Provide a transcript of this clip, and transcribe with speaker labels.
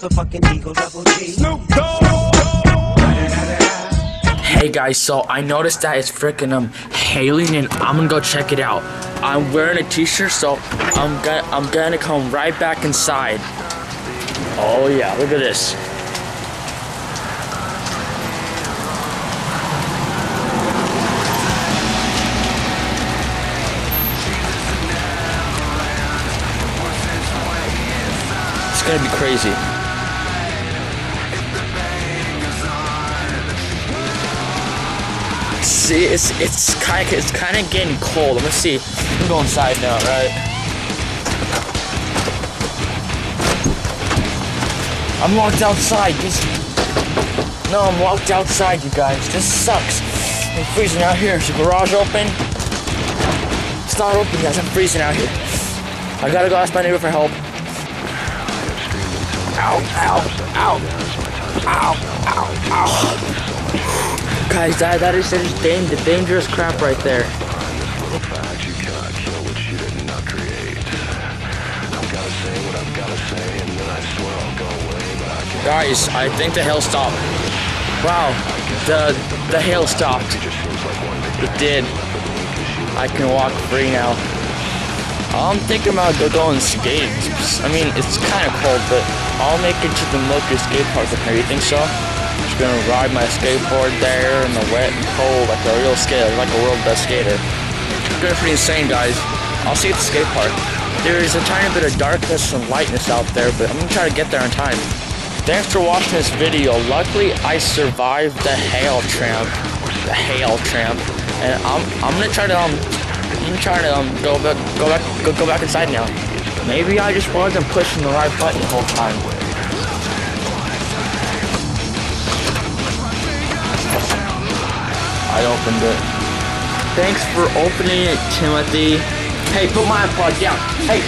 Speaker 1: motherfucking Eagle Double G.
Speaker 2: Snoop Dogg.
Speaker 3: Hey guys, so I noticed that it's freaking um hailing and I'm gonna go check it out. I'm wearing a t-shirt, so I'm gonna I'm gonna come right back inside. Oh yeah, look at this. It's gonna be crazy. See, it's it's kind of it's kind of getting cold. Let me see. I'm going inside now, right? I'm locked outside. This, no, I'm locked outside, you guys. This sucks. I'm freezing out here. Is the garage open? It's not open, guys. I'm freezing out here. I gotta go ask my neighbor for help. Ow, ow, ow, ow, ow, ow. Guys, that, that is just dang, the dangerous crap right there.
Speaker 4: fact, you cannot kill what you did not create. I've gotta say what I've gotta say, and then I swear I'll go away, but I can't.
Speaker 3: Guys, I think the hail stopped. Wow, the the hail stopped.
Speaker 4: It just seems like one big
Speaker 3: It did. I can walk free now. I'm thinking about go going skate. I mean, it's kind of cold, but I'll make it to the Mocha skate park her. You think so? Just gonna ride my skateboard there in the wet and cold like a real skater, like a world best skater. It's be pretty insane, guys. I'll see you at the skate park. There is a tiny bit of darkness and lightness out there, but I'm gonna try to get there on time. Thanks for watching this video. Luckily, I survived the hail tramp. The hail tramp. And I'm I'm gonna try to um I'm gonna try to um go back go back go, go back inside now. Maybe I just wasn't pushing the right button the whole time. I opened it. Thanks for opening it, Timothy. Hey, put my iPod down. Hey,